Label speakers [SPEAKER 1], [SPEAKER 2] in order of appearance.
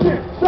[SPEAKER 1] Mountain.